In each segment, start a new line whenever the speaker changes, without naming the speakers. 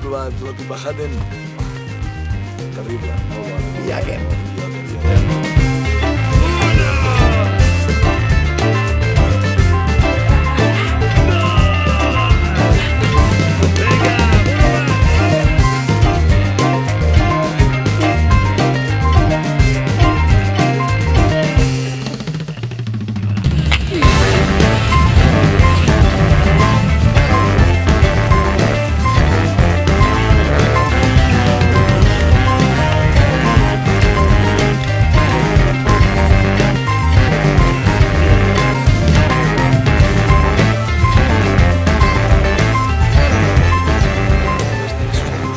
Prueba, tu bajada en terrible. Ya que.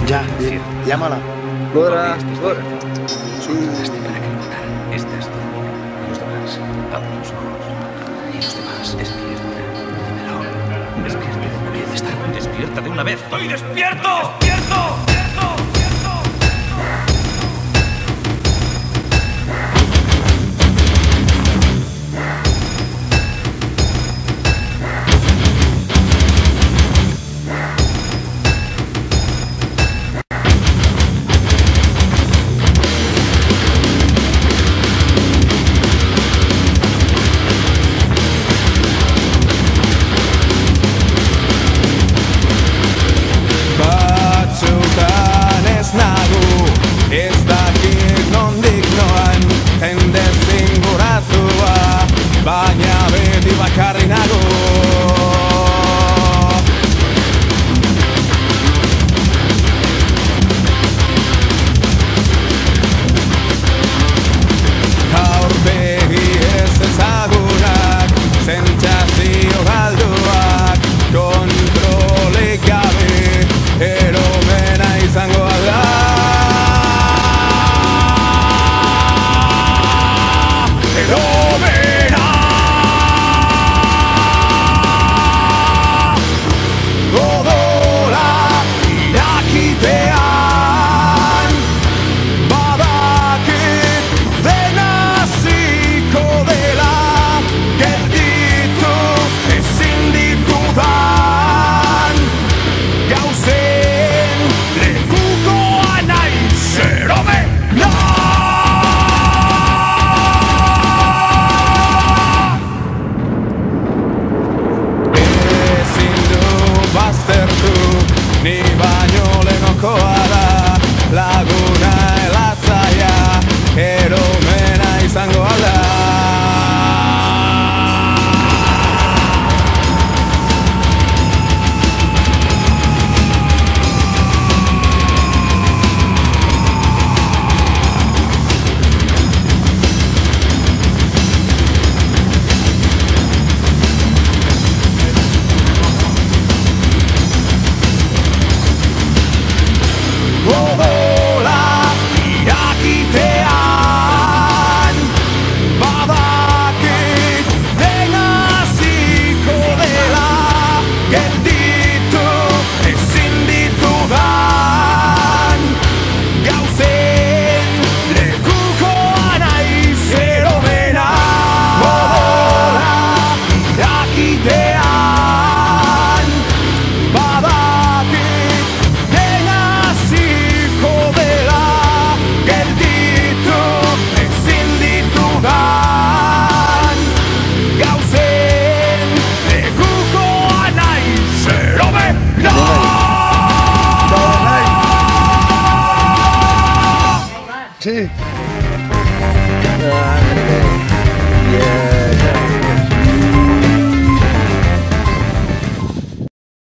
Ya, llámala.
Lora, Lora.
Contrataste para que lo. Los demás, abre los ojos. Y los demás, despierta. Dímelo. Despierta de una vez. Está. Despierta de una vez. ¡Estoy despierto! ¡Despierto!
Sí. Ah,